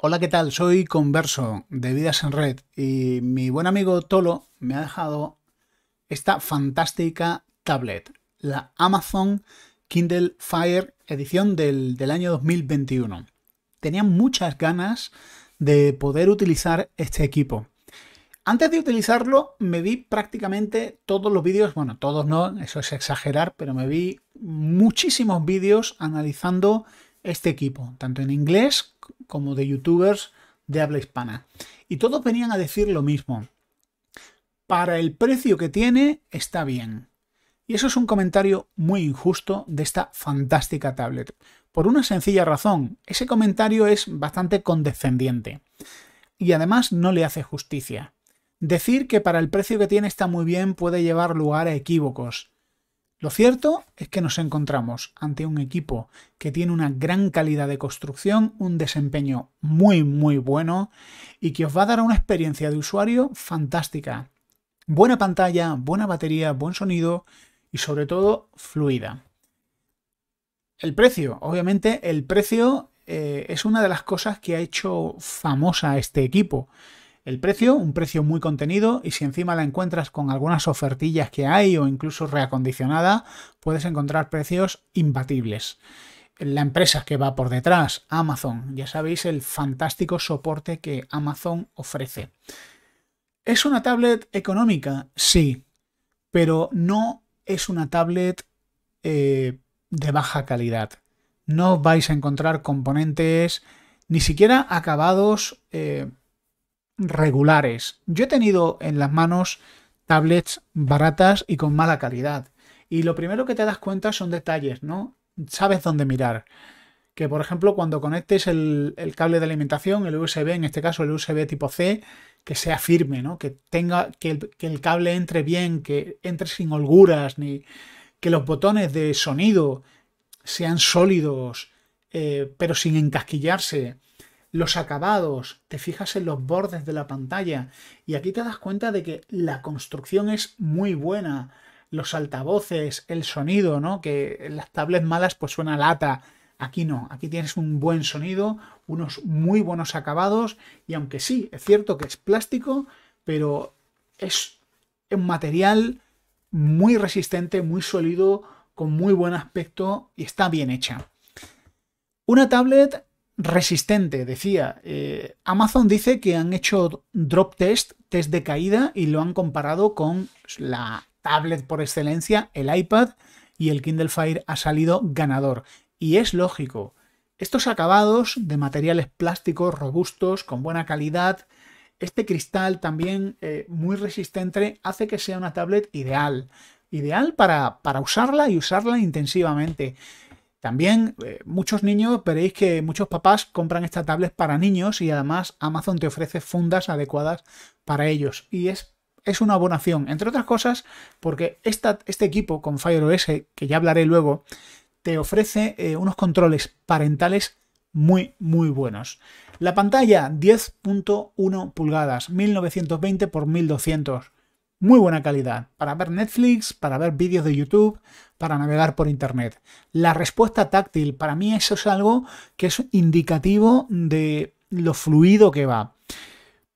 Hola, ¿qué tal? Soy Converso de Vidas en Red y mi buen amigo Tolo me ha dejado esta fantástica tablet, la Amazon Kindle Fire edición del, del año 2021. Tenía muchas ganas de poder utilizar este equipo. Antes de utilizarlo me vi prácticamente todos los vídeos, bueno, todos no, eso es exagerar, pero me vi muchísimos vídeos analizando este equipo, tanto en inglés como de youtubers de habla hispana. Y todos venían a decir lo mismo. Para el precio que tiene, está bien. Y eso es un comentario muy injusto de esta fantástica tablet. Por una sencilla razón, ese comentario es bastante condescendiente. Y además no le hace justicia. Decir que para el precio que tiene está muy bien puede llevar lugar a equívocos. Lo cierto es que nos encontramos ante un equipo que tiene una gran calidad de construcción, un desempeño muy muy bueno y que os va a dar una experiencia de usuario fantástica. Buena pantalla, buena batería, buen sonido y sobre todo fluida. El precio, obviamente el precio eh, es una de las cosas que ha hecho famosa este equipo. El precio, un precio muy contenido y si encima la encuentras con algunas ofertillas que hay o incluso reacondicionada, puedes encontrar precios imbatibles. La empresa que va por detrás, Amazon, ya sabéis el fantástico soporte que Amazon ofrece. ¿Es una tablet económica? Sí, pero no es una tablet eh, de baja calidad. No vais a encontrar componentes ni siquiera acabados eh, regulares. Yo he tenido en las manos tablets baratas y con mala calidad. Y lo primero que te das cuenta son detalles, ¿no? Sabes dónde mirar. Que por ejemplo cuando conectes el, cable de alimentación, el USB, en este caso el USB tipo C, que sea firme, ¿no? Que tenga, que el, cable entre bien, que entre sin holguras, ni que los botones de sonido sean sólidos, eh, pero sin encasquillarse los acabados, te fijas en los bordes de la pantalla y aquí te das cuenta de que la construcción es muy buena, los altavoces, el sonido, ¿no? Que las tablets malas pues suena lata. Aquí no, aquí tienes un buen sonido, unos muy buenos acabados y aunque sí, es cierto que es plástico, pero es un material muy resistente, muy sólido, con muy buen aspecto y está bien hecha. Una tablet resistente, decía. Eh, Amazon dice que han hecho drop test, test de caída, y lo han comparado con la tablet por excelencia, el iPad, y el Kindle Fire ha salido ganador. Y es lógico. Estos acabados de materiales plásticos robustos, con buena calidad, este cristal también eh, muy resistente, hace que sea una tablet ideal. Ideal para, para usarla y usarla intensivamente. También eh, muchos niños, veréis que muchos papás compran esta tablet para niños y además Amazon te ofrece fundas adecuadas para ellos. Y es, es una buena opción, entre otras cosas, porque esta, este equipo con Fire OS, que ya hablaré luego, te ofrece eh, unos controles parentales muy, muy buenos. La pantalla 10.1 pulgadas, 1920 x 1200 muy buena calidad para ver Netflix, para ver vídeos de YouTube, para navegar por Internet. La respuesta táctil, para mí eso es algo que es indicativo de lo fluido que va.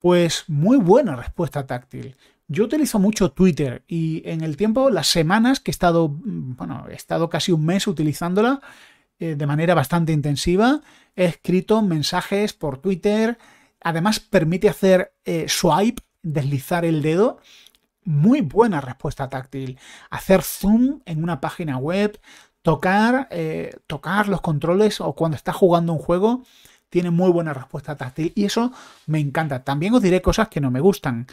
Pues muy buena respuesta táctil. Yo utilizo mucho Twitter y en el tiempo, las semanas que he estado, bueno, he estado casi un mes utilizándola eh, de manera bastante intensiva, he escrito mensajes por Twitter. Además, permite hacer eh, swipe, deslizar el dedo muy buena respuesta táctil. Hacer zoom en una página web, tocar, eh, tocar los controles o cuando estás jugando un juego, tiene muy buena respuesta táctil y eso me encanta. También os diré cosas que no me gustan.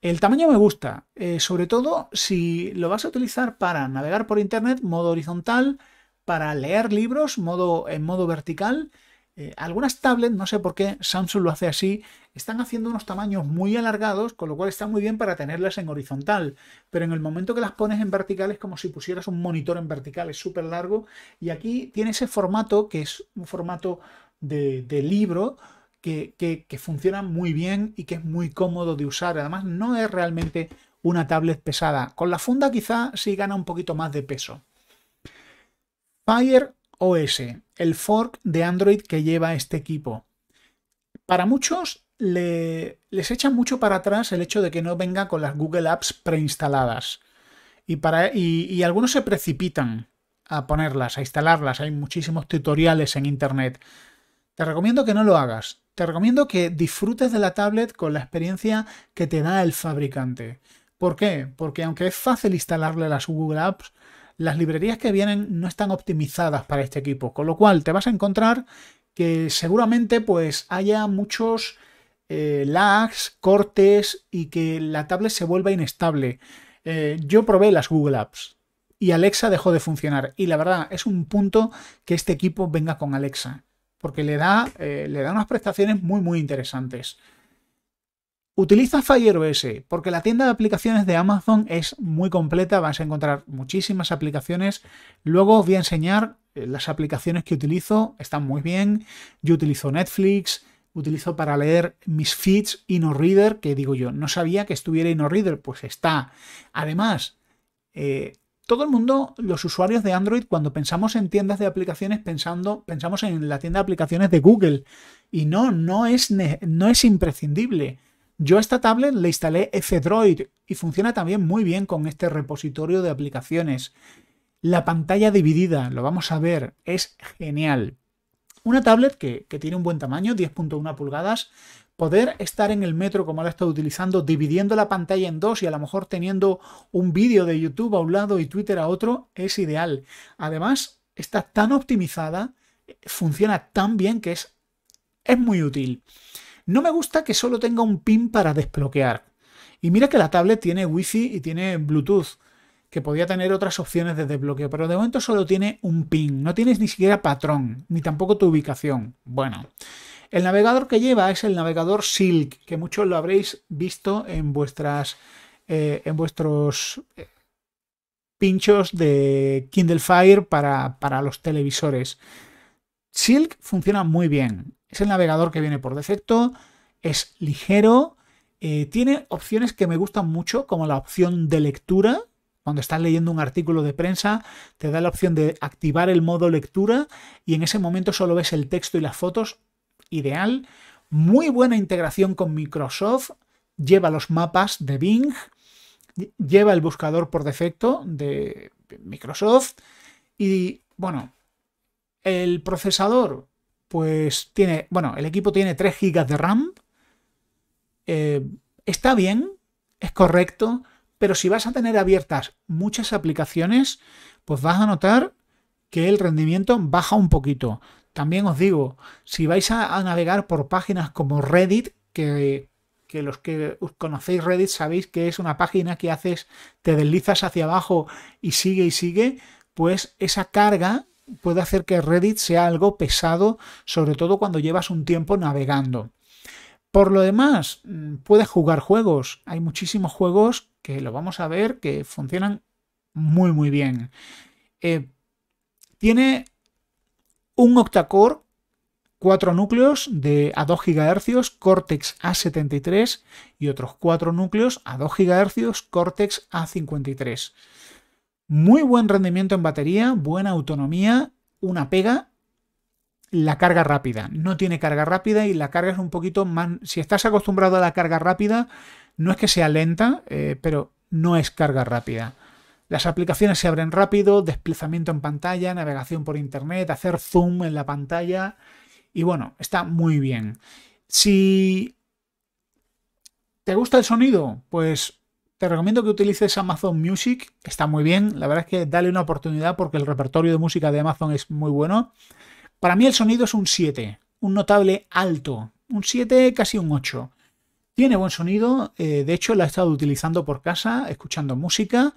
El tamaño me gusta, eh, sobre todo si lo vas a utilizar para navegar por internet, modo horizontal, para leer libros, modo, en modo vertical eh, algunas tablets, no sé por qué Samsung lo hace así, están haciendo unos tamaños muy alargados, con lo cual está muy bien para tenerlas en horizontal, pero en el momento que las pones en vertical es como si pusieras un monitor en vertical, es súper largo, y aquí tiene ese formato que es un formato de, libro, que, que, funciona muy bien y que es muy cómodo de usar. Además, no es realmente una tablet pesada. Con la funda quizá sí gana un poquito más de peso. Fire OS, el fork de Android que lleva este equipo. Para muchos le, les echa mucho para atrás el hecho de que no venga con las Google Apps preinstaladas. Y, para, y algunos se precipitan a ponerlas, a instalarlas. Hay muchísimos tutoriales en Internet. Te recomiendo que no lo hagas. Te recomiendo que disfrutes de la tablet con la experiencia que te da el fabricante. ¿Por qué? Porque aunque es fácil instalarle las Google Apps, las librerías que vienen no están optimizadas para este equipo, con lo cual te vas a encontrar que seguramente pues haya muchos eh, lags, cortes y que la tablet se vuelva inestable. Eh, yo probé las Google Apps y Alexa dejó de funcionar y la verdad es un punto que este equipo venga con Alexa porque le da, eh, le da unas prestaciones muy muy interesantes. Utiliza Fire OS porque la tienda de aplicaciones de Amazon es muy completa, vas a encontrar muchísimas aplicaciones. Luego os voy a enseñar eh, las aplicaciones que utilizo, están muy bien. Yo utilizo Netflix, utilizo para leer mis feeds InnoReader, que digo yo, no sabía que estuviera InnoReader, pues está. Además, eh, todo el mundo, los usuarios de Android, cuando pensamos en tiendas de aplicaciones, pensando, pensamos en la tienda de aplicaciones de Google. Y no, no es, no es imprescindible. Yo a esta tablet le instalé F-Droid y funciona también muy bien con este repositorio de aplicaciones. La pantalla dividida, lo vamos a ver, es genial. Una tablet que, tiene un buen tamaño, 10.1 pulgadas, poder estar en el metro como la he estado utilizando, dividiendo la pantalla en dos y a lo mejor teniendo un vídeo de YouTube a un lado y Twitter a otro, es ideal. Además, está tan optimizada, funciona tan bien que es, es muy útil. No me gusta que solo tenga un pin para desbloquear. Y mira que la tablet tiene Wi-Fi y tiene Bluetooth, que podía tener otras opciones de desbloqueo, pero de momento solo tiene un pin, no tienes ni siquiera patrón, ni tampoco tu ubicación. Bueno, el navegador que lleva es el navegador Silk, que muchos lo habréis visto en eh, en vuestros eh, pinchos de Kindle Fire para, para los televisores. Silk funciona muy bien. Es el navegador que viene por defecto, es ligero, eh, tiene opciones que me gustan mucho, como la opción de lectura. Cuando estás leyendo un artículo de prensa, te da la opción de activar el modo lectura y en ese momento solo ves el texto y las fotos. Ideal. Muy buena integración con Microsoft. Lleva los mapas de Bing. Lleva el buscador por defecto de Microsoft. Y bueno, el procesador pues tiene, bueno, el equipo tiene 3 GB de RAM. Eh, está bien, es correcto, pero si vas a tener abiertas muchas aplicaciones, pues vas a notar que el rendimiento baja un poquito. También os digo, si vais a, navegar por páginas como Reddit, que, que, los que conocéis Reddit sabéis que es una página que haces, te deslizas hacia abajo y sigue y sigue, pues esa carga puede hacer que Reddit sea algo pesado, sobre todo cuando llevas un tiempo navegando. Por lo demás, mm, puedes jugar juegos. Hay muchísimos juegos que lo vamos a ver que funcionan muy muy bien. Eh, tiene un octacore, 4 núcleos de a 2 GHz Cortex A73 y otros 4 núcleos a 2 GHz Cortex A53. Muy buen rendimiento en batería, buena autonomía, una pega, la carga rápida. No tiene carga rápida y la carga es un poquito más... Si estás acostumbrado a la carga rápida, no es que sea lenta, eh, pero no es carga rápida. Las aplicaciones se abren rápido, desplazamiento en pantalla, navegación por internet, hacer zoom en la pantalla y bueno, está muy bien. Si te gusta el sonido, pues te recomiendo que utilices Amazon Music, está muy bien, la verdad es que dale una oportunidad porque el repertorio de música de Amazon es muy bueno. Para mí el sonido es un 7, un notable alto, un 7, casi un 8. Tiene buen sonido, eh, de hecho la he estado utilizando por casa, escuchando música.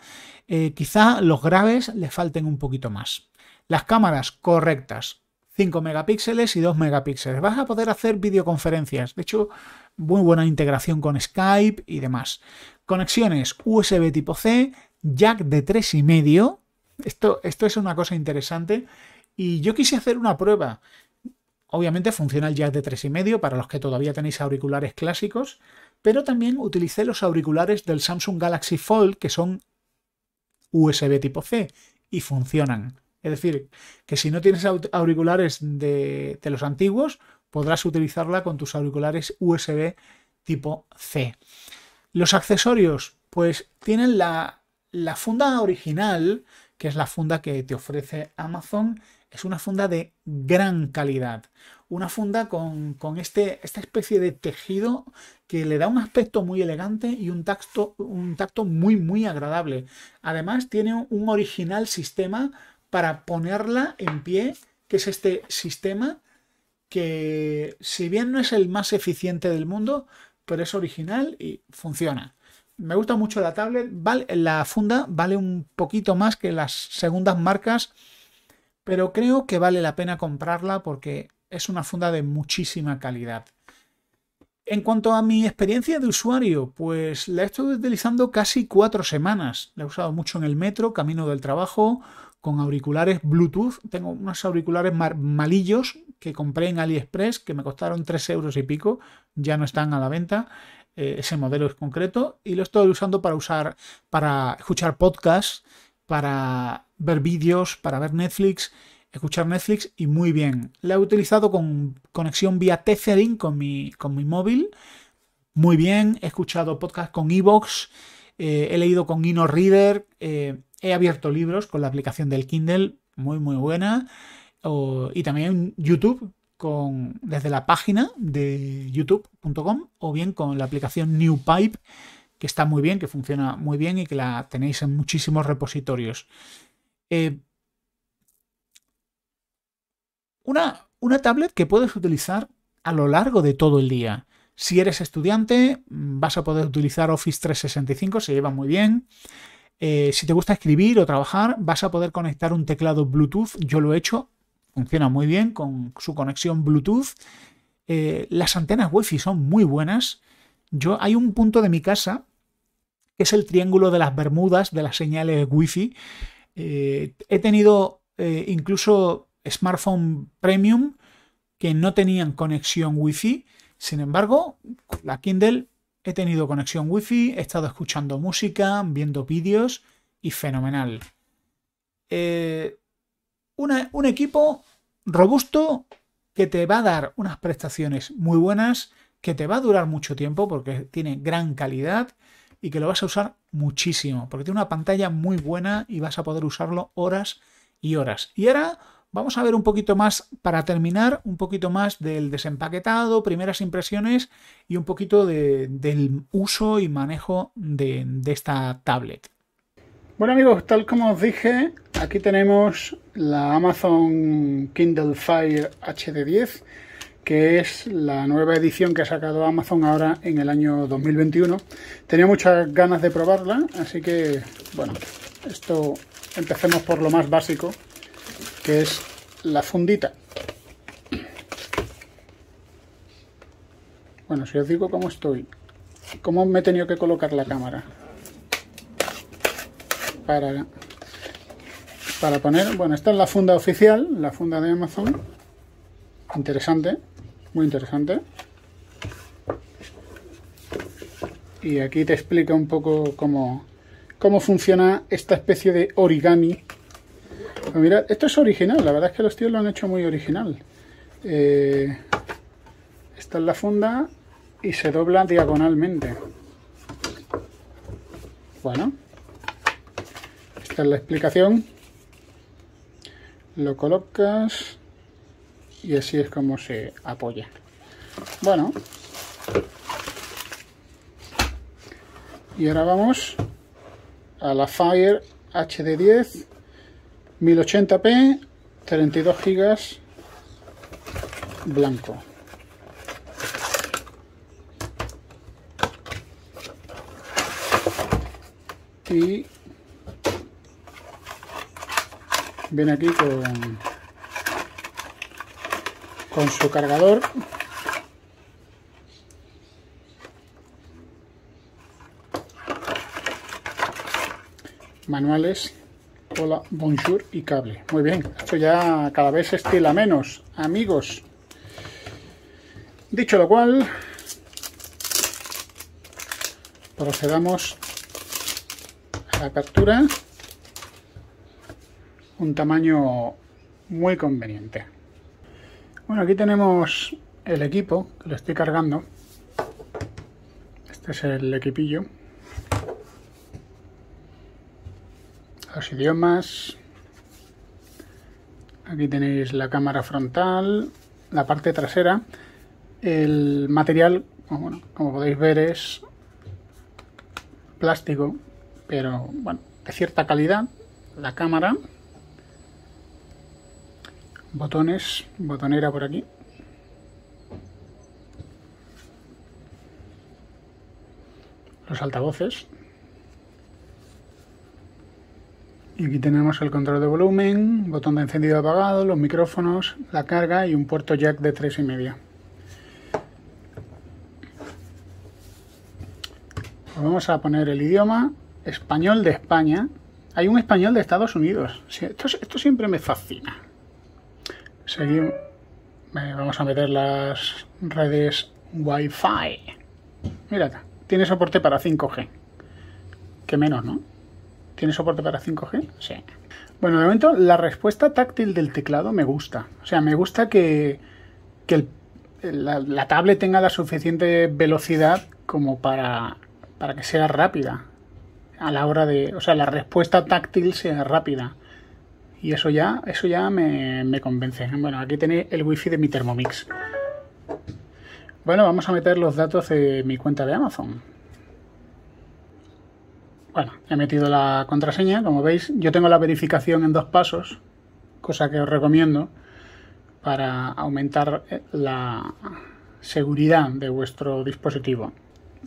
Eh, quizá los graves le falten un poquito más. Las cámaras correctas, 5 megapíxeles y 2 megapíxeles. Vas a poder hacer videoconferencias. De hecho, muy buena integración con Skype y demás. Conexiones USB tipo C, jack de 3,5. Esto, esto es una cosa interesante. Y yo quise hacer una prueba. Obviamente funciona el jack de 3,5 para los que todavía tenéis auriculares clásicos, pero también utilicé los auriculares del Samsung Galaxy Fold que son USB tipo C y funcionan. Es decir, que si no tienes auriculares de, de los antiguos, podrás utilizarla con tus auriculares USB tipo C. Los accesorios, pues tienen la, funda original, que es la funda que te ofrece Amazon, es una funda de gran calidad. Una funda con, este, esta especie de tejido que le da un aspecto muy elegante y un tacto, un tacto muy, muy agradable. Además, tiene un original sistema para ponerla en pie, que es este sistema que, si bien no es el más eficiente del mundo, pero es original y funciona. Me gusta mucho la tablet. La funda vale un poquito más que las segundas marcas pero creo que vale la pena comprarla porque es una funda de muchísima calidad. En cuanto a mi experiencia de usuario, pues la he estado utilizando casi cuatro semanas. La he usado mucho en el metro, camino del trabajo, con auriculares Bluetooth. Tengo unos auriculares malillos que compré en AliExpress que me costaron 3 euros y pico. Ya no están a la venta. Eh, ese modelo es concreto. Y lo estoy usando para usar, para escuchar podcasts para ver vídeos, para ver Netflix, escuchar Netflix y muy bien. La he utilizado con conexión vía Tethering con mi, con mi móvil. Muy bien, he escuchado podcast con Evox, eh, he leído con InnoReader, eh, he abierto libros con la aplicación del Kindle, muy muy buena. y también YouTube con, desde la página de youtube.com o bien con la aplicación NewPipe que está muy bien, que funciona muy bien y que la tenéis en muchísimos repositorios. Eh, una, una tablet que puedes utilizar a lo largo de todo el día. Si eres estudiante, vas a poder utilizar Office 365, se lleva muy bien. Eh, si te gusta escribir o trabajar, vas a poder conectar un teclado Bluetooth. Yo lo he hecho, funciona muy bien con su conexión Bluetooth. Eh, las antenas Wi-Fi son muy buenas. Yo hay un punto de mi casa que es el triángulo de las Bermudas de las señales Wi-Fi. Eh, he tenido incluso smartphone premium que no tenían conexión Wi-Fi. Sin embargo, la Kindle he tenido conexión Wi-Fi, he estado escuchando música, viendo vídeos y fenomenal. Eh, un equipo robusto que te va a dar unas prestaciones muy buenas, que te va a durar mucho tiempo porque tiene gran calidad y que lo vas a usar muchísimo, porque tiene una pantalla muy buena y vas a poder usarlo horas y horas. Y ahora vamos a ver un poquito más, para terminar, un poquito más del desempaquetado, primeras impresiones y un poquito del uso y manejo de, de esta tablet. Bueno amigos, tal como os dije, aquí tenemos la Amazon Kindle Fire HD10 que es la nueva edición que ha sacado Amazon ahora en el año 2021. Tenía muchas ganas de probarla, así que, bueno, esto empecemos por lo más básico, que es la fundita. Bueno, si os digo cómo estoy, cómo me he tenido que colocar la cámara para, para poner, bueno, esta es la funda oficial, la funda de Amazon, interesante, muy interesante. Y aquí te explica un poco cómo, cómo funciona esta especie de origami. Pues mira, esto es original, la verdad es que los tíos lo han hecho muy original. Eh, esta es la funda y se dobla diagonalmente. Bueno, esta es la explicación. Lo colocas y así es como se apoya. Bueno, y ahora vamos a la Fire HD10 1080p 32 GB blanco. Y viene aquí con con su cargador manuales hola bonjour y cable muy bien esto ya cada vez estila menos amigos dicho lo cual procedamos a la captura un tamaño muy conveniente bueno, aquí tenemos el equipo, que lo estoy cargando. Este es el equipillo. Los idiomas. Aquí tenéis la cámara frontal, la parte trasera. El material, como podéis ver, es plástico, pero bueno, de cierta calidad. La cámara. Botones, botonera por aquí. Los altavoces. Y aquí tenemos el control de volumen, botón de encendido apagado, los micrófonos, la carga y un puerto jack de 3,5. Pues vamos a poner el idioma español de España. Hay un español de Estados Unidos. esto, siempre me fascina. Seguimos. Vamos a meter las redes Wi-Fi. Mira, tiene soporte para 5G. Que menos, ¿no? ¿Tiene soporte para 5G? Sí. Bueno, de momento la respuesta táctil del teclado me gusta. O sea, me gusta que, la, tablet tenga la suficiente velocidad como para, para que sea rápida. A la hora de... O sea, la respuesta táctil sea rápida. Y eso ya, eso ya me, me convence. Bueno, aquí tenéis el wifi de mi Thermomix. Bueno, vamos a meter los datos de mi cuenta de Amazon. Bueno, he metido la contraseña, como veis, yo tengo la verificación en dos pasos, cosa que os recomiendo para aumentar eh, la seguridad de vuestro dispositivo.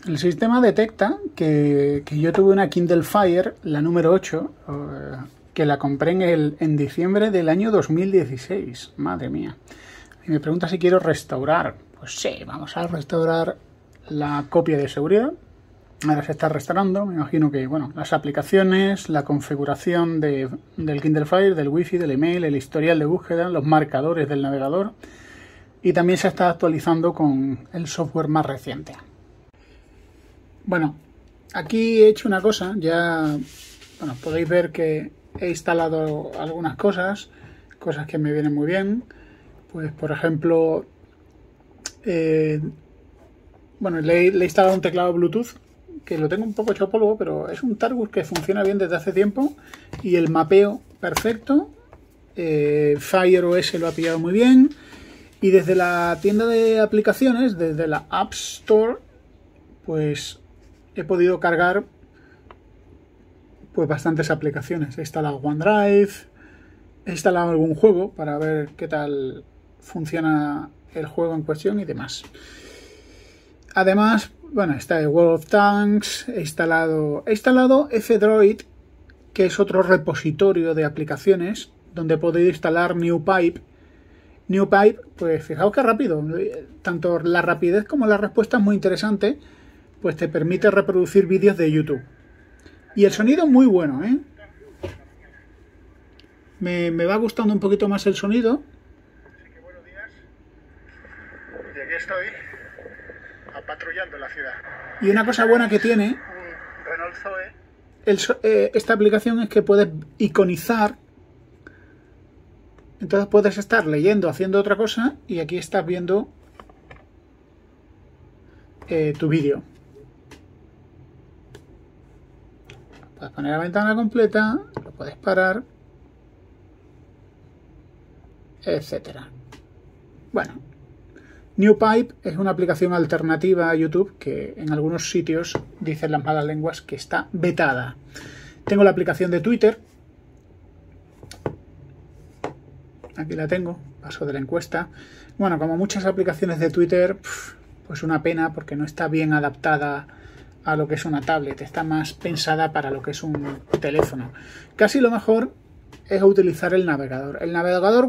El sistema detecta que, yo tuve una Kindle Fire, la número 8, eh, que la compré en, el, en diciembre del año 2016. Madre mía. Y me pregunta si quiero restaurar. Pues sí, vamos a restaurar la copia de seguridad Ahora se está restaurando, me imagino que bueno, las aplicaciones, la configuración de, del Kindle Fire, del Wi-Fi, del email, el historial de búsqueda, los marcadores del navegador y también se está actualizando con el software más reciente. Bueno, aquí he hecho una cosa, ya bueno, podéis ver que he instalado algunas cosas, cosas que me vienen muy bien. Pues por ejemplo, eh, bueno, le he instalado un teclado Bluetooth que lo tengo un poco hecho polvo, pero es un Targus que funciona bien desde hace tiempo y el mapeo perfecto. Eh, Fire OS lo ha pillado muy bien. Y desde la tienda de aplicaciones, desde la App Store, pues he podido cargar pues bastantes aplicaciones. He instalado OneDrive, he instalado algún juego para ver qué tal funciona el juego en cuestión y demás. Además, bueno, está el World of Tanks, he instalado, he instalado F-Droid, que es otro repositorio de aplicaciones donde podéis instalar NewPipe. NewPipe, pues fijaos que rápido, tanto la rapidez como la respuesta es muy interesante, pues te permite reproducir vídeos de YouTube. Y el sonido es muy bueno, ¿eh? Me, me va gustando un poquito más el sonido. Así que buenos días. Y aquí estoy patrullando la ciudad. Y una cosa buena que tiene eh, esta aplicación es que puedes iconizar. Entonces puedes estar leyendo, haciendo otra cosa y aquí estás viendo eh, tu vídeo. Puedes poner la ventana completa, lo puedes parar, etcétera. Bueno, NewPipe es una aplicación alternativa a YouTube que en algunos sitios dicen las malas lenguas que está vetada. Tengo la aplicación de Twitter. Aquí la tengo, paso de la encuesta. Bueno, como muchas aplicaciones de Twitter, pues una pena porque no está bien adaptada a lo que es una tablet, está más pensada para lo que es un teléfono. Casi lo mejor es utilizar el navegador. El navegador,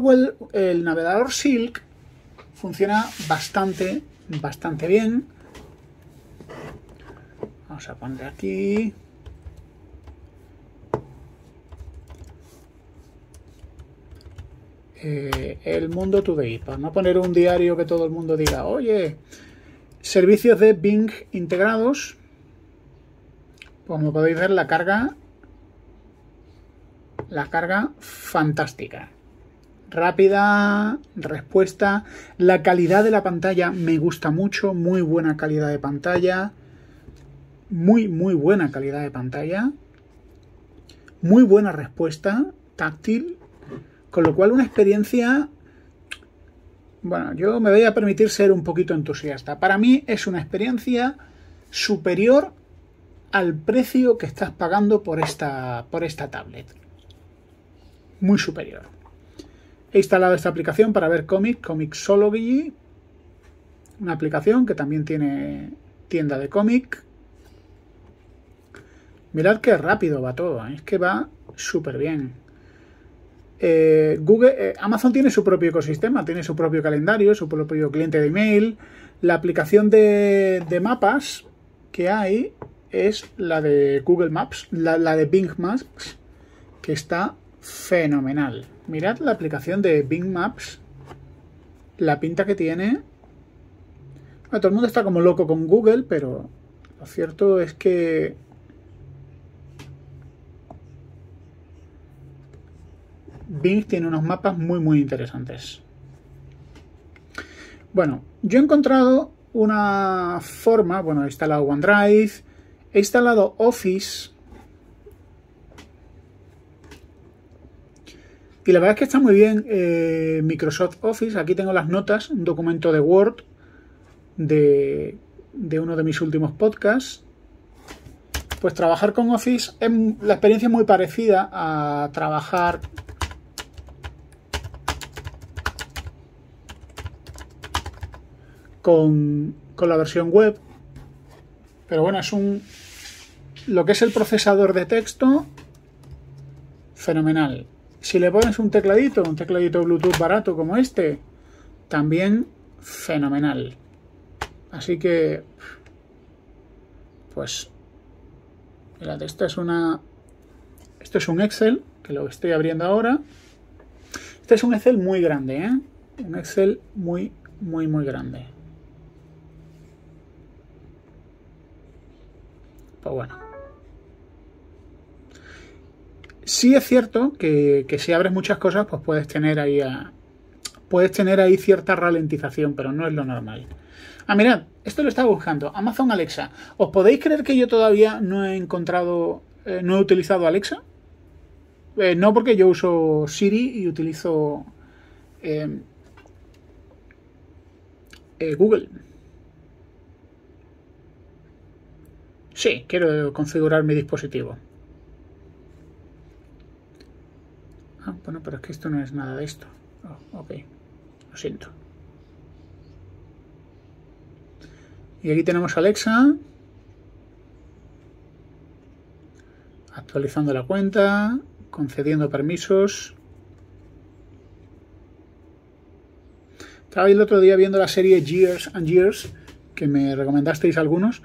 el navegador Silk funciona bastante, bastante bien. Vamos a poner aquí. Eh, el mundo today, para no poner un diario que todo el mundo diga, oye, servicios de Bing integrados. Como podéis ver, la carga, la carga fantástica. Rápida, respuesta. La calidad de la pantalla me gusta mucho, muy buena calidad de pantalla. Muy, muy buena calidad de pantalla. Muy buena respuesta táctil. Con lo cual una experiencia... Bueno, yo me voy a permitir ser un poquito entusiasta. Para mí es una experiencia superior al precio que estás pagando por esta, por esta tablet. Muy superior. He instalado esta aplicación para ver cómics, Comixology, una aplicación que también tiene tienda de cómic. Mirad qué rápido va todo, ¿eh? es que va súper bien. Eh, Google, eh, Amazon tiene su propio ecosistema, tiene su propio calendario, su propio cliente de email. La aplicación de, de mapas que hay es la de Google Maps, la, de Bing Maps, que está fenomenal. Mirad la aplicación de Bing Maps, la pinta que tiene. todo el mundo está como loco con Google, pero lo cierto es que Bing tiene unos mapas muy muy interesantes. Bueno, yo he encontrado una forma, bueno, he instalado OneDrive, he instalado Office y la verdad es que está muy bien eh, Microsoft Office. Aquí tengo las notas, un documento de Word de, uno de mis últimos podcasts. Pues trabajar con Office, es, la experiencia muy parecida a trabajar con, la versión web. Pero bueno, es un. Lo que es el procesador de texto, fenomenal. Si le pones un tecladito, un tecladito Bluetooth barato como este, también fenomenal. Así que. Pues. Mirad, esto es una. Esto es un Excel, que lo estoy abriendo ahora. Este es un Excel muy grande, ¿eh? Un Excel muy, muy, muy grande. Pues bueno. Sí es cierto que, si abres muchas cosas, pues puedes tener ahí puedes tener ahí cierta ralentización, pero no es lo normal. Ah, mirad, esto lo estaba buscando. Amazon Alexa. ¿Os podéis creer que yo todavía no he encontrado, eh, no he utilizado Alexa? Eh, no porque yo uso Siri y utilizo eh, Google. Sí, quiero configurar mi dispositivo. Ah, bueno, pero es que esto no es nada de esto. Oh, ok, lo siento. Y aquí tenemos Alexa. Actualizando la cuenta, concediendo permisos. Estaba el otro día viendo la serie Years and Years, que me recomendasteis algunos,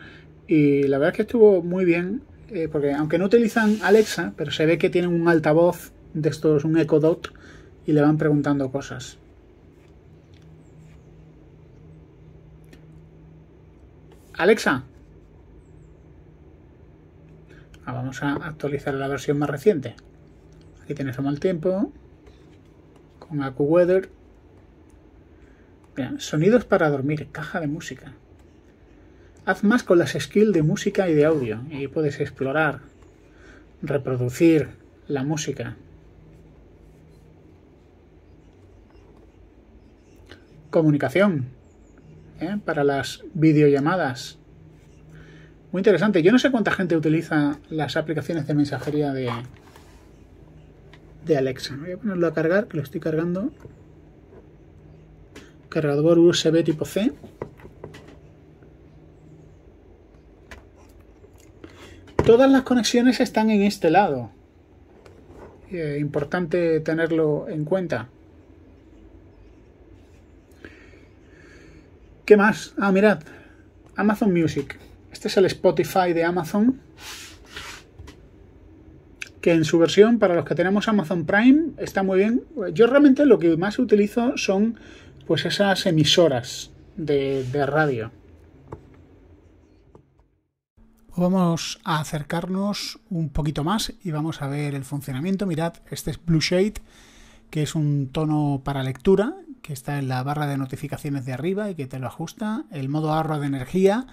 y la verdad es que estuvo muy bien, eh, porque aunque no utilizan Alexa, pero se ve que tienen un altavoz de estos, un Echo Dot, y le van preguntando cosas. Alexa. Ah, vamos a actualizar la versión más reciente. Aquí tienes un mal tiempo. Con AcuWeather. sonidos para dormir. Caja de música. Haz más con las skills de música y de audio y puedes explorar, reproducir la música. Comunicación ¿eh? para las videollamadas. Muy interesante. Yo no sé cuánta gente utiliza las aplicaciones de mensajería de, de Alexa. Voy a ponerlo a cargar, que lo estoy cargando. Cargador USB tipo C. Todas las conexiones están en este lado. Eh, importante tenerlo en cuenta. ¿Qué más? Ah, mirad. Amazon Music. Este es el Spotify de Amazon. Que en su versión, para los que tenemos Amazon Prime, está muy bien. Yo realmente lo que más utilizo son pues esas emisoras de radio. Vamos a acercarnos un poquito más y vamos a ver el funcionamiento. Mirad, este es Blue Shade, que es un tono para lectura, que está en la barra de notificaciones de arriba y que te lo ajusta. El modo ahorro de energía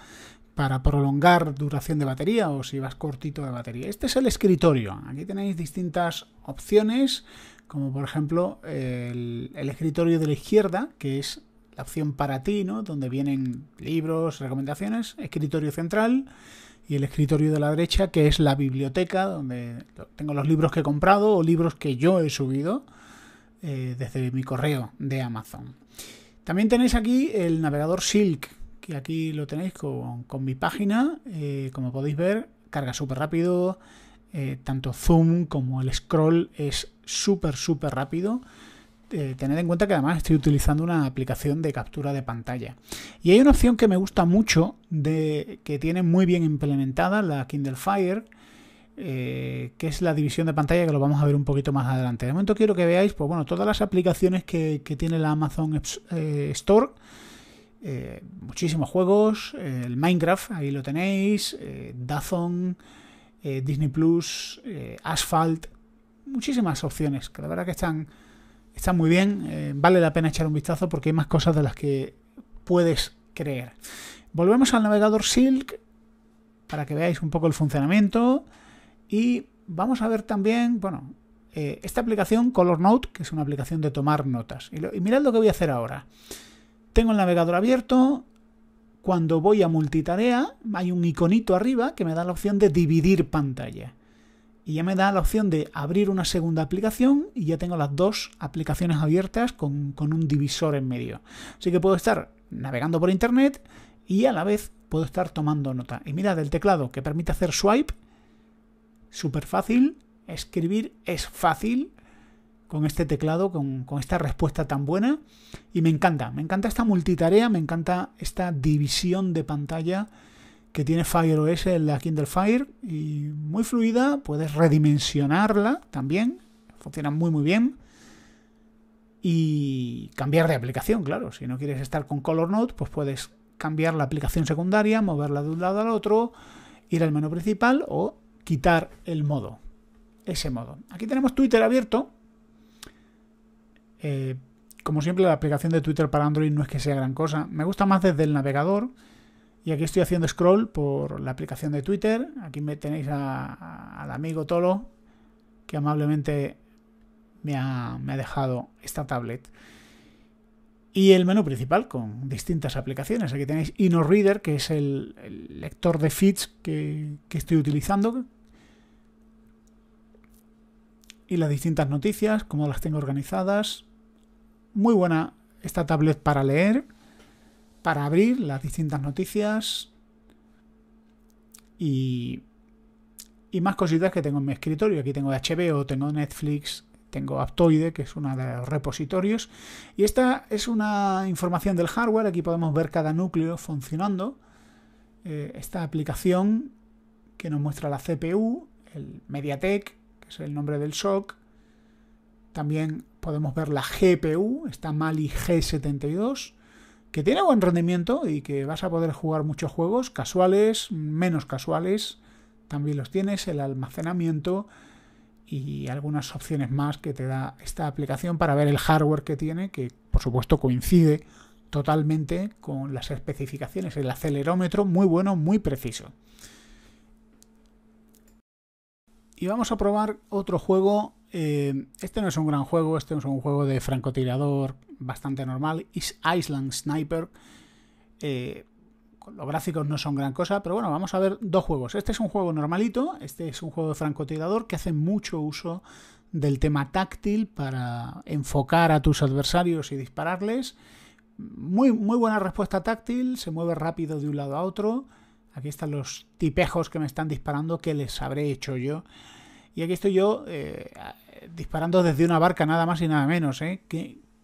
para prolongar duración de batería o si vas cortito de batería. Este es el escritorio. Aquí tenéis distintas opciones, como por ejemplo el, el escritorio de la izquierda, que es la opción para ti, ¿no? Donde vienen libros, recomendaciones, escritorio central y el escritorio de la derecha, que es la biblioteca, donde tengo los libros que he comprado o libros que yo he subido eh, desde mi correo de Amazon. También tenéis aquí el navegador Silk, que aquí lo tenéis con, mi página. Eh, como podéis ver, carga súper rápido. Eh, tanto zoom como el scroll es súper, súper rápido. tened en cuenta que además estoy utilizando una aplicación de captura de pantalla. Y hay una opción que me gusta mucho, de, que tiene muy bien implementada la Kindle Fire, eh, que es la división de pantalla, que lo vamos a ver un poquito más adelante. De momento quiero que veáis, pues bueno, todas las aplicaciones que, tiene la Amazon eh, Store. Eh, muchísimos juegos, el Minecraft, ahí lo tenéis, Dazon, Disney Plus, Asphalt, muchísimas opciones que la verdad que están, están muy bien. vale la pena echar un vistazo porque hay más cosas de las que puedes creer. Volvemos al navegador Silk para que veáis un poco el funcionamiento. Y vamos a ver también, bueno, eh, esta aplicación Color Note, que es una aplicación de tomar notas. Y, mirad lo que voy a hacer ahora. Tengo el navegador abierto. Cuando voy a multitarea, hay un iconito arriba que me da la opción de dividir pantalla. Y ya me da la opción de abrir una segunda aplicación y ya tengo las dos aplicaciones abiertas con, con un divisor en medio. Así que puedo estar navegando por internet y a la vez puedo estar tomando nota. Y mirad el teclado que permite hacer swipe súper fácil. Escribir es fácil con este teclado, con, esta respuesta tan buena. Y me encanta, me encanta esta multitarea, me encanta esta división de pantalla que tiene Fire OS en la Kindle Fire. Y muy fluida, puedes redimensionarla también. Funciona muy muy bien. Y cambiar de aplicación, claro. Si no quieres estar con Color Note, pues puedes cambiar la aplicación secundaria, moverla de un lado al otro, ir al menú principal o quitar el modo. Ese modo. Aquí tenemos Twitter abierto. Eh, como siempre, la aplicación de Twitter para Android no es que sea gran cosa. Me gusta más desde el navegador. Y aquí estoy haciendo scroll por la aplicación de Twitter. Aquí me tenéis al amigo Tolo, que amablemente me ha, dejado esta tablet. Y el menú principal con distintas aplicaciones. Aquí tenéis InnoReader, que es el, lector de feeds que, estoy utilizando, y las distintas noticias, cómo las tengo organizadas. Muy buena esta tablet para leer, para abrir las distintas noticias y, y más cositas que tengo en mi escritorio. Aquí tengo HBO, tengo Netflix, tengo Aptoide, que es uno de los repositorios. Y esta es una información del hardware. Aquí podemos ver cada núcleo funcionando. Eh, esta aplicación que nos muestra la CPU, el MediaTek, es el nombre del SOC. También podemos ver la GPU, esta Mali G72, que tiene buen rendimiento y que vas a poder jugar muchos juegos, casuales, menos casuales, también los tienes, el almacenamiento y algunas opciones más que te da esta aplicación para ver el hardware que tiene, que por supuesto coincide totalmente con las especificaciones. El acelerómetro muy bueno, muy preciso. Y vamos a probar otro juego. Eh, este no es un gran juego, este es un juego de francotirador bastante normal. Is Island Sniper. Eh, los gráficos no son gran cosa, pero bueno, vamos a ver dos juegos. Este es un juego normalito, este es un juego de francotirador que hace mucho uso del tema táctil para enfocar a tus adversarios y dispararles. Muy, muy buena respuesta táctil, se mueve rápido de un lado a otro. Aquí están los tipejos que me están disparando que les habré hecho yo. Y aquí estoy yo eh, disparando desde una barca, nada más y nada menos. ¿eh?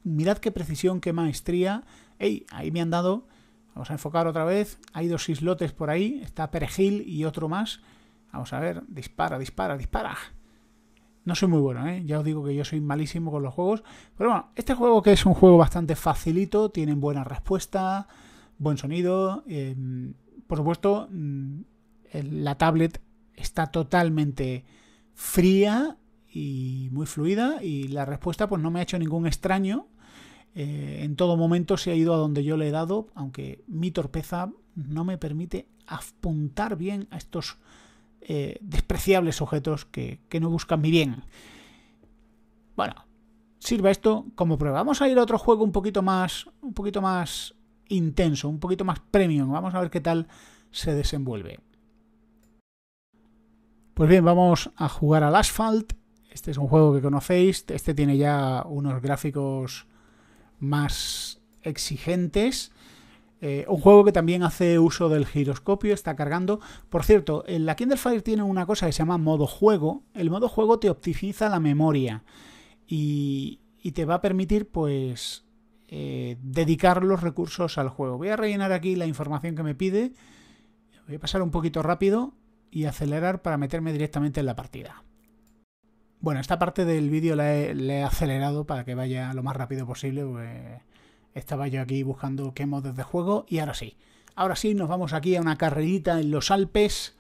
Mirad qué precisión, qué maestría. ¡Ey! Ahí me han dado. Vamos a enfocar otra vez. Hay dos islotes por ahí. Está Perejil y otro más. Vamos a ver. Dispara, dispara, dispara. No soy muy bueno, ¿eh? ya os digo que yo soy malísimo con los juegos. Pero bueno, este juego que es un juego bastante facilito, tiene buena respuesta, buen sonido. Eh, por supuesto, mm, la tablet está totalmente fría y muy fluida y la respuesta pues no me ha hecho ningún extraño. Eh, en todo momento se ha ido a donde yo le he dado, aunque mi torpeza no me permite apuntar bien a estos eh, despreciables objetos que, que no buscan mi bien. Bueno, sirva esto como prueba. Vamos a ir a otro juego un poquito más, un poquito más intenso, un poquito más premium. Vamos a ver qué tal se desenvuelve. Pues bien, vamos a jugar al Asphalt. Este es un juego que conocéis. Este tiene ya unos gráficos más exigentes. Eh, un juego que también hace uso del giroscopio, está cargando. Por cierto, en la Kindle Fire tiene una cosa que se llama modo juego. El modo juego te optimiza la memoria y, te va a permitir, pues, eh, dedicar los recursos al juego. Voy a rellenar aquí la información que me pide. Voy a pasar un poquito rápido y acelerar para meterme directamente en la partida. Bueno, esta parte del vídeo la he, acelerado para que vaya lo más rápido posible. Estaba yo aquí buscando qué modos de juego y ahora sí. Ahora sí, nos vamos aquí a una carrerita en los Alpes.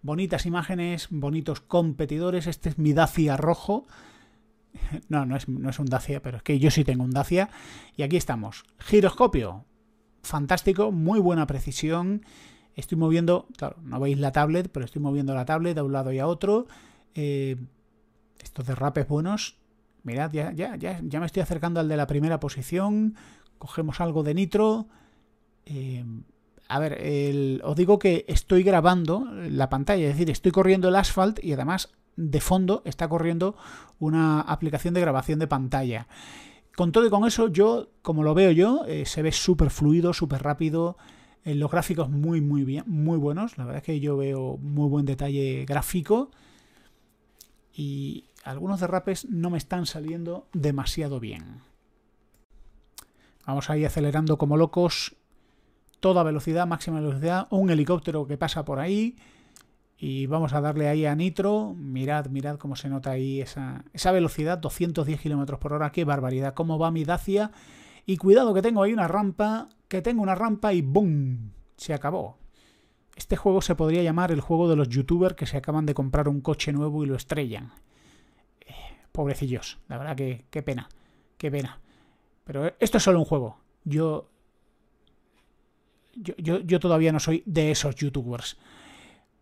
Bonitas imágenes, bonitos competidores. Este es mi Dacia rojo. No, no es, no es un Dacia, pero es que yo sí tengo un Dacia. Y aquí estamos. Giroscopio. Fantástico, muy buena precisión Estoy moviendo, claro, no veis la tablet, pero estoy moviendo la tablet de un lado y a otro. Eh, estos derrapes buenos. Mirad, ya, ya, ya, ya me estoy acercando al de la primera posición. Cogemos algo de nitro. Eh, a ver, os digo que estoy grabando la pantalla, es decir, estoy corriendo el asfalt y además de fondo está corriendo una aplicación de grabación de pantalla. Con todo y con eso, yo, como lo veo yo, eh, se ve súper fluido, súper rápido los gráficos muy, muy bien, muy buenos. La verdad es que yo veo muy buen detalle gráfico. Y algunos derrapes no me están saliendo demasiado bien. Vamos a ir acelerando como locos. Toda velocidad, máxima velocidad. Un helicóptero que pasa por ahí. Y vamos a darle ahí a nitro. Mirad, mirad cómo se nota ahí esa, esa velocidad. 210 km por hora. Qué barbaridad. Cómo va mi Dacia. Y cuidado que tengo ahí una rampa, que tengo una rampa y ¡boom! Se acabó. Este juego se podría llamar el juego de los youtubers que se acaban de comprar un coche nuevo y lo estrellan. Eh, pobrecillos, la verdad que qué pena, qué pena. Pero esto es solo un juego. Yo, yo, yo, yo todavía no soy de esos youtubers.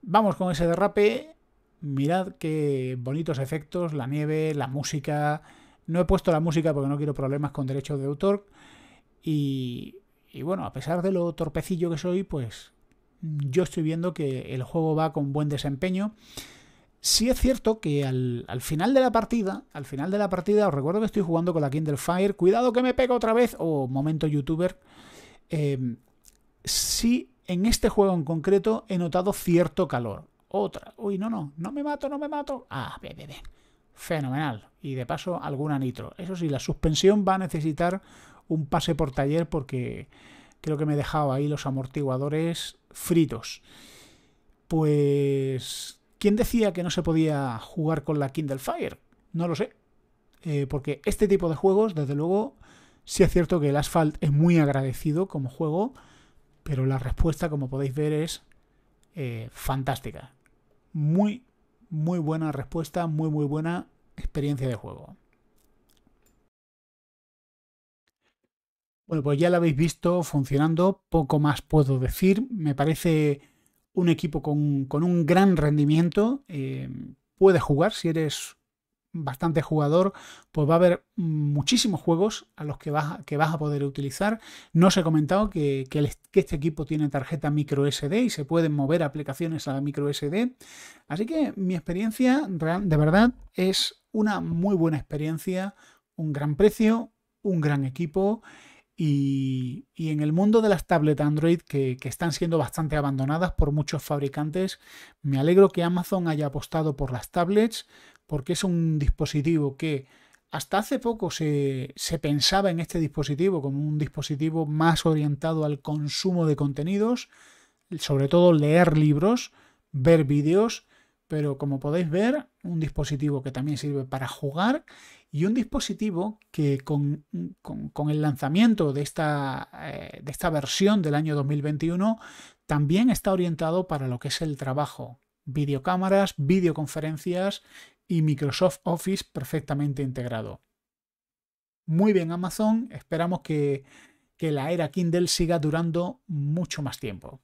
Vamos con ese derrape. Mirad qué bonitos efectos, la nieve, la música, no he puesto la música porque no quiero problemas con derechos de autor. Y, bueno, a pesar de lo torpecillo que soy, pues yo estoy viendo que el juego va con buen desempeño. Sí es cierto que al, final de la partida, al final de la partida, os recuerdo que estoy jugando con la Kindle Fire. Cuidado que me pega otra vez. O momento youtuber. Eh, sí, en este juego en concreto he notado cierto calor. Otra. Uy, no, no, no me mato, no me mato. Ah, ve, ve, ve fenomenal. Y de paso alguna nitro. Eso sí, la suspensión va a necesitar un pase por taller porque creo que me he dejado ahí los amortiguadores fritos. Pues... ¿Quién decía que no se podía jugar con la Kindle Fire? No lo sé. Eh, porque este tipo de juegos, desde luego, sí es cierto que el Asphalt es muy agradecido como juego, pero la respuesta, como podéis ver, es eh, fantástica. Muy, muy buena respuesta, muy, muy buena experiencia de juego. Bueno, pues ya lo habéis visto funcionando, poco más puedo decir. Me parece un equipo con, un gran rendimiento. Eh, puede jugar si eres bastante jugador, pues va a haber muchísimos juegos a los que vas, que vas a poder utilizar. No os he comentado que, que, este equipo tiene tarjeta micro SD y se pueden mover aplicaciones a la micro SD. Así que mi experiencia de verdad es una muy buena experiencia, un gran precio, un gran equipo. Y, en el mundo de las tablets Android que, que, están siendo bastante abandonadas por muchos fabricantes, me alegro que Amazon haya apostado por las tablets porque es un dispositivo que hasta hace poco se, pensaba en este dispositivo como un dispositivo más orientado al consumo de contenidos, sobre todo leer libros, ver vídeos, pero como podéis ver, un dispositivo que también sirve para jugar y un dispositivo que con, el lanzamiento de esta, eh, de esta versión del año 2021 también está orientado para lo que es el trabajo, videocámaras, videoconferencias y Microsoft Office perfectamente integrado. Muy bien Amazon, esperamos que, que la era Kindle siga durando mucho más tiempo.